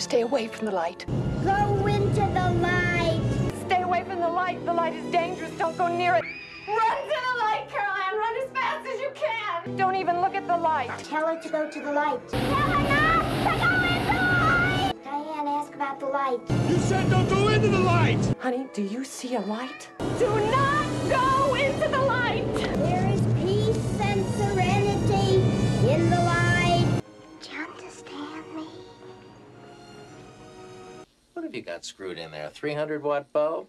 to stay away from the light. Go into the light. Stay away from the light. The light is dangerous. Don't go near it. Run to the light, Carol Anne. Run as fast as you can. Don't even look at the light. Tell her to go to the light. Tell her not to go into the light. Diane, ask about the light. You said don't go into the light! Honey, do you see a light? Do not What have you got screwed in there? 300 watt bulb?